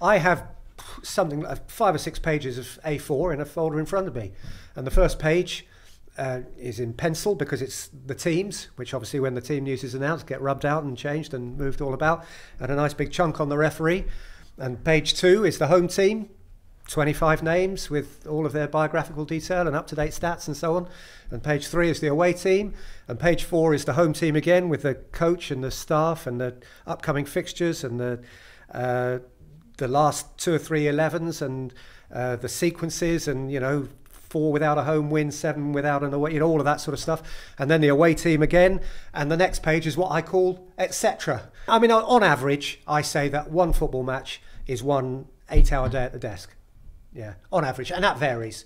I have something like five or six pages of A4 in a folder in front of me, and the first page uh, is in pencil because it's the teams, which obviously when the team news is announced get rubbed out and changed and moved all about, and a nice big chunk on the referee. And page two is the home team, 25 names with all of their biographical detail and up to date stats and so on. And page three is the away team. And page four is the home team again with the coach and the staff and the upcoming fixtures and the, uh, the last two or three 11s and uh, the sequences and, you know, four without a home win, seven without an away, you know, all of that sort of stuff. And then the away team again. And the next page is what I call etc. I mean, on average, I say that one football match is one eight hour day at the desk. Yeah, on average. And that varies.